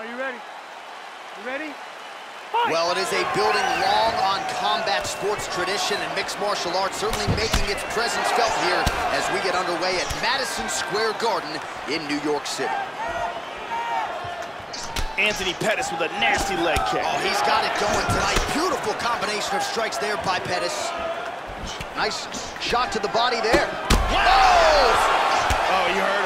Are you ready? You ready? Well, it is a building long on combat sports tradition and mixed martial arts certainly making its presence felt here as we get underway at Madison Square Garden in New York City. Anthony Pettis with a nasty leg kick. Oh, he's got it going tonight. Beautiful combination of strikes there by Pettis. Nice shot to the body there. Oh, oh you heard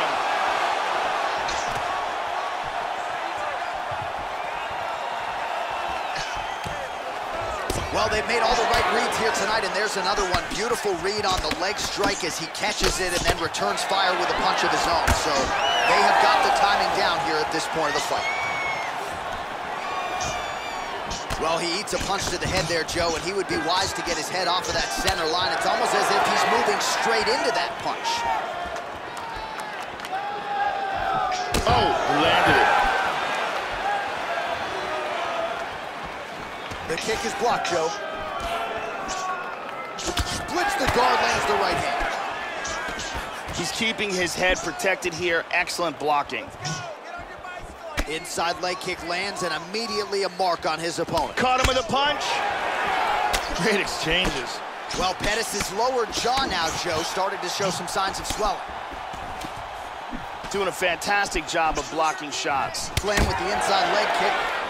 they've made all the right reads here tonight, and there's another one. Beautiful read on the leg strike as he catches it and then returns fire with a punch of his own. So they have got the timing down here at this point of the fight. Well, he eats a punch to the head there, Joe, and he would be wise to get his head off of that center line. It's almost as if he's moving straight into that punch. Oh, landed it. The kick is blocked, Joe. Splits the guard, lands the right hand. He's keeping his head protected here. Excellent blocking. Inside leg kick lands and immediately a mark on his opponent. Caught him with a punch. Great exchanges. Well, Pettis' lower jaw now, Joe, started to show some signs of swelling. Doing a fantastic job of blocking shots. Playing with the inside leg kick.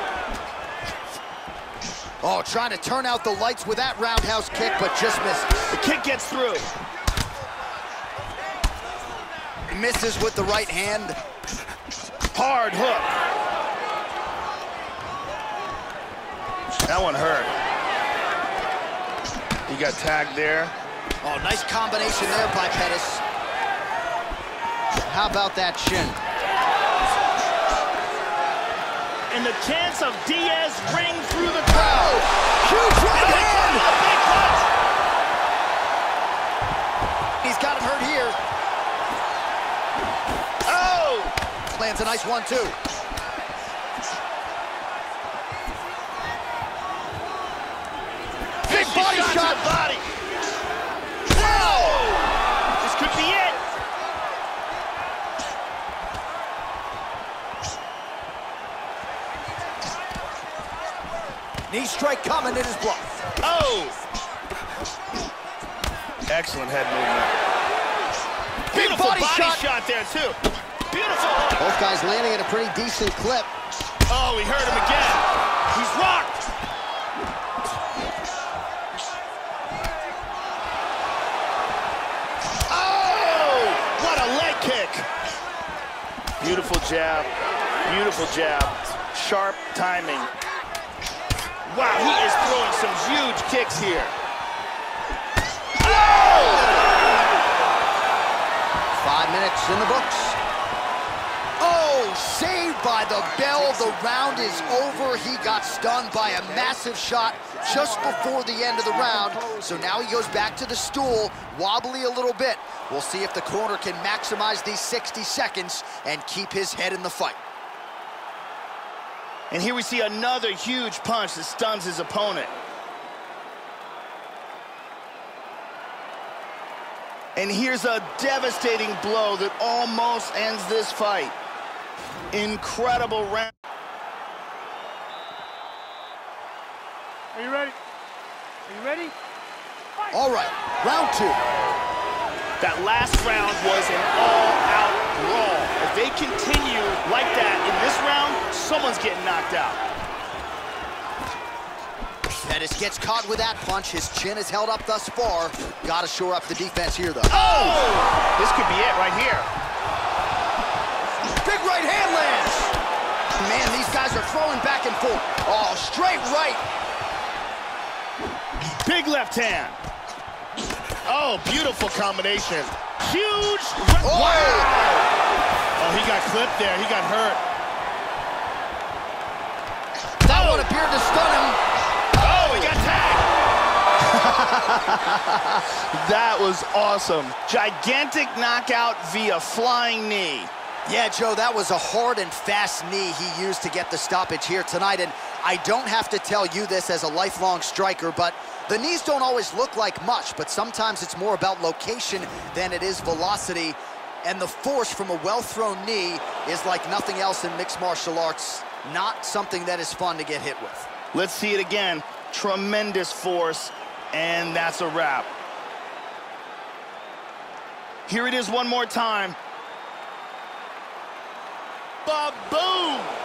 Oh, trying to turn out the lights with that roundhouse kick, but just misses. The kick gets through. Misses with the right hand. Hard hook. That one hurt. He got tagged there. Oh, nice combination there by Pettis. How about that shin? And the chance of Diaz ring through the crowd. Huge right hand! A big punch. He's got him hurt here. Oh! Lands a nice one, too. Big body shot shot. body. Whoa! This could be it. Knee strike coming, it is blocked. Oh! Excellent head movement. Beautiful body body, shot. shot. there, too. Beautiful. Both guys landing at a pretty decent clip. Oh, he hurt him again. He's rocked. Oh! What a leg kick. Beautiful jab. Beautiful jab. Sharp timing. Wow, he is throwing some huge kicks here. Five minutes in the books. Oh, saved by the bell. The round is over. He got stunned by a massive shot just before the end of the round. So now he goes back to the stool, wobbly a little bit. We'll see if the corner can maximize these 60 seconds and keep his head in the fight. And here we see another huge punch that stuns his opponent. And here's a devastating blow that almost ends this fight. Incredible round. Are you ready? Are you ready? All right, round two. That last round was an all-out brawl. If they continue like that in this round, someone's getting knocked out. Pettis gets caught with that punch. His chin is held up thus far. Got to shore up the defense here, though. Oh! This could be it right here. Big right hand lands. Man, these guys are throwing back and forth. Oh, straight right. Big left hand. Oh, beautiful combination. Huge. Oh. Wow. Oh, he got clipped there. He got hurt. that was awesome. Gigantic knockout via flying knee. Yeah, Joe, that was a hard and fast knee he used to get the stoppage here tonight. And I don't have to tell you this as a lifelong striker, but the knees don't always look like much, but sometimes it's more about location than it is velocity. And the force from a well-thrown knee is like nothing else in mixed martial arts. Not something that is fun to get hit with. Let's see it again. Tremendous force, and that's a wrap. Here it is one more time. Ba-boom!